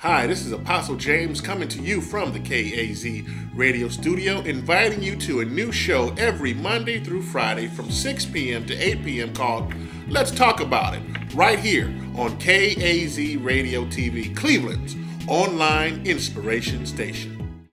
Hi, this is Apostle James coming to you from the KAZ radio studio, inviting you to a new show every Monday through Friday from 6 p.m. to 8 p.m. called Let's Talk About It, right here on KAZ Radio TV, Cleveland's online inspiration station.